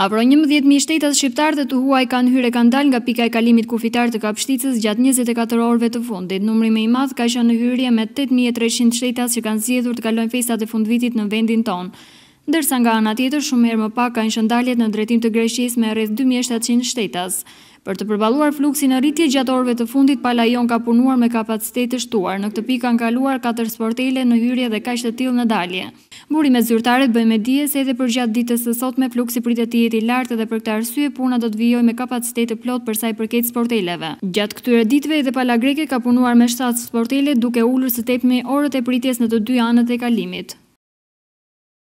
Afro njëmbëdhjetë mijë shtetas shqiptarë dhe të huaj kanë hyrë e kanë dalë nga pika e kalimit kufitar të Kapshticës gjatë njëzet e katër orëve të fundit. Numri më i madh ka qenë në hyrje me tetë mijë e treqind shtetas që kanë zgjedhur të kalojnë festat e fundvitit në vendin tonë, ndërsa nga ana tjetër shumë herë më pak kanë qenë daljet në drejtim të Greqisë me rreth dy mijë e shtatëqind shtetas. Për të përballuar fluksin në rritje gjatë orëve të fundit pala jonë ka punuar me kapacitet të shtuar. Në këtë pikë kanë kaluar katër sportele në hyrje dhe kaq të tillë në dalje. Burimet zyrtare bëjnë me dije se edhe përgjatë ditës së sotme fluksi pritet të jetë i lartë dhe për këtë arsye puna do të vijojë me kapacitet të plotë për sa i përket sporteleve. Gjatë këtyre ditëve edhe pala greke ka punuar me shtatë sportele duke ulur së tepmi orët e pritjes në të dy anët e kalimit.